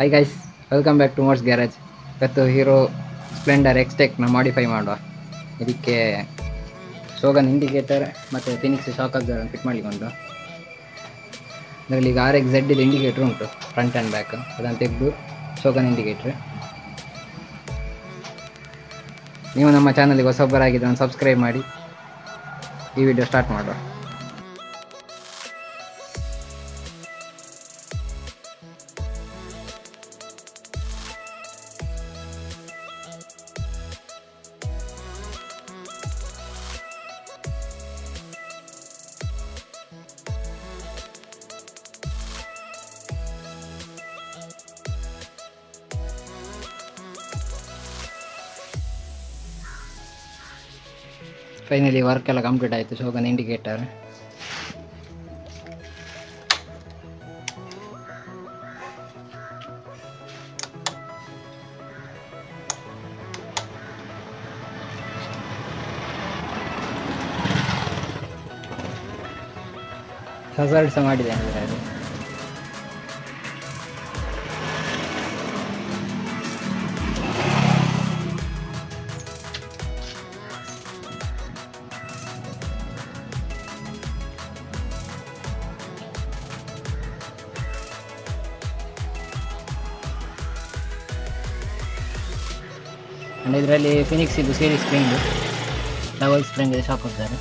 Hi guys welcome back to Mors garage ಇವತ್ತು Hero Splendor ಎಕ್ಸ್ಟೆಕ್ನ modify ಮಾಡುವ. ಇದಕ್ಕೆ ಸೋಗನ್ ಇಂಡಿಕೇಟರ್ ಮತ್ತು ಫಿನಿಕ್ಸ್ ಶಾಕ್ ಅಬ್ಸರ್ವರ್ ಫಿಟ್ ಮಾಡಲಿಕ್ಕೆ ಉಂಟು ಅದರಲ್ಲಿ ಈಗ ಆರ್ ಎಕ್ಸ್ ಝೆಡ್ ಇಂಡಿಕೇಟ್ರ್ ಉಂಟು ಫ್ರಂಟ್ ಆ್ಯಂಡ್ ಬ್ಯಾಕ್ ಅದನ್ನು ತೆಗೆದು ಶೋಗನ್ ಇಂಡಿಕೇಟ್ರ್ ನೀವು ನಮ್ಮ ಚಾನಲ್ಗೆ ಹೊಸೊಬ್ಬರಾಗಿದ್ದರೆ ಒಂದು ಸಬ್ಸ್ಕ್ರೈಬ್ ಮಾಡಿ, ಈ ವಿಡಿಯೋ ಸ್ಟಾರ್ಟ್ ಮಾಡುವ. ಫೈನಲಿ ವರ್ಕ್ ಎಲ್ಲ ಕಂಪ್ಲೀಟ್ ಆಯಿತು ಶೋಗನ್ ಇಂಡಿಕೇಟರ್ ಹಜಾರ್ಡ್ ಸಹ ಮಾಡಿದೆ ಅಂದರೆ ಅದು ಆ್ಯಂಡ್ ಇದರಲ್ಲಿ ಫಿನಿಕ್ಸ್ ಇದು ಸೀರಿ ಸ್ಪ್ರಿಂಗ್ ಡಬಲ್ ಸ್ಪ್ರಿಂಗ್ ಇದೆ ಶಾಕ್ ಹೋಗ್ತಾರೆ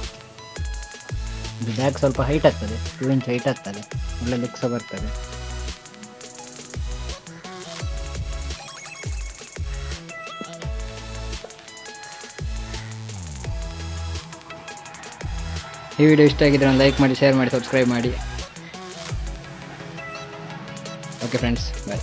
ಇದು ಬ್ಯಾಗ್ ಸ್ವಲ್ಪ ಹೈಟ್ ಆಗ್ತದೆ. ಟೂ ಇಂಚ್ ಹೈಟ್ ಆಗ್ತದೆ. ಒಳ್ಳೆ ಲುಕ್ಸ ಬರ್ತದೆ. ಈ ವಿಡಿಯೋ ಇಷ್ಟ ಆಗಿದ್ರೆ ಒಂದು ಲೈಕ್ ಮಾಡಿ ಶೇರ್ ಮಾಡಿ ಸಬ್ಸ್ಕ್ರೈಬ್ ಮಾಡಿ. Okay friends bye